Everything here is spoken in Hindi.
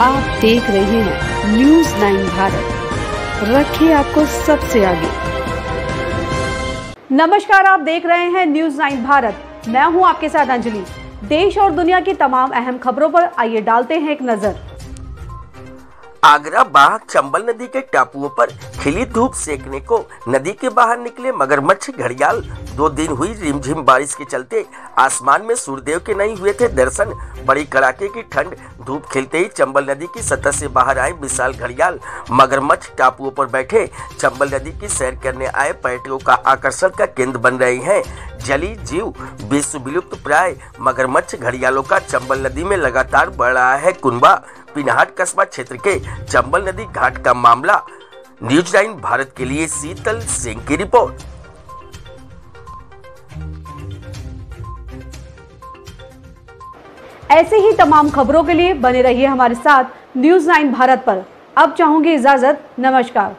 आप देख रहे हैं न्यूज़ नाइन भारत। रखे आपको सबसे आगे। नमस्कार, आप देख रहे हैं न्यूज़ नाइन भारत। मैं हूँ आपके साथ अंजलि। देश और दुनिया की तमाम अहम खबरों पर आइए डालते हैं एक नज़र। आगरा बाघ चंबल नदी के टापुओं पर खिली धूप सेकने को नदी के बाहर निकले मगरमच्छ घड़ियाल। दो दिन हुई रिमझिम बारिश के चलते आसमान में सूर्यदेव के नहीं हुए थे दर्शन। बड़ी कड़ाके की ठंड, धूप खिलते ही चंबल नदी की सतह से बाहर आए विशाल घड़ियाल। मगरमच्छ टापुओं पर बैठे चंबल नदी की सैर करने आए पर्यटकों का आकर्षण का केंद्र बन रहे हैं। जली जीव विश्व विलुप्त प्राय, मगरमच्छ घड़ियालों का चंबल नदी में लगातार बढ़ रहा है कुनबा। पिनहाट कस्बा क्षेत्र के चंबल नदी घाट का मामला, न्यूज़ नाइन भारत के लिए शीतल सिंह की रिपोर्ट। ऐसे ही तमाम खबरों के लिए बने रहिए हमारे साथ न्यूज़ नाइन भारत पर। अब चाहूँगी इजाज़त, नमस्कार।